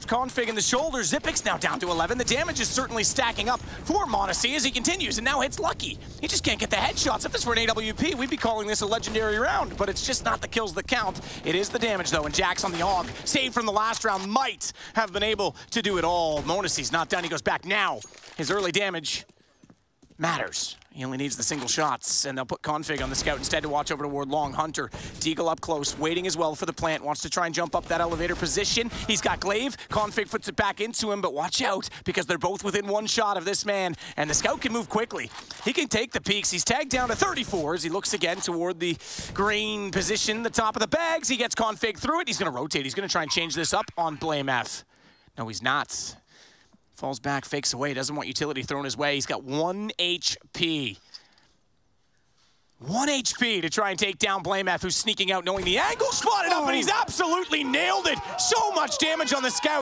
k0nfig in the shoulder. Xyp9x now down to 11. The damage is certainly stacking up for m0NESY as he continues and now hits Lucky. He just can't get the headshots. If this were an AWP, we'd be calling this a legendary round, but it's just not the kills that count. It is the damage though, and JaCkz on the AUG, saved from the last round, might have been able to do it all. m0NESY's not done. He goes back now. His early damage matters. He only needs the single shots, and they'll put k0nfig on the scout instead to watch over toward Long huNter-. Deagle up close, waiting as well for the plant, wants to try and jump up that elevator position. He's got gla1ve, k0nfig puts it back into him, but watch out, because they're both within one shot of this man, and the scout can move quickly. He can take the peeks. He's tagged down to 34 as he looks again toward the green position, the top of the bags. He gets k0nfig through it. He's going to rotate. He's going to try and change this up on blameF. No, he's not. Falls back, fakes away, doesn't want utility thrown his way. He's got one HP. One HP to try and take down blameF, who's sneaking out knowing the angle spotted up, and oh. he's absolutely nailed it. So much damage on the scout.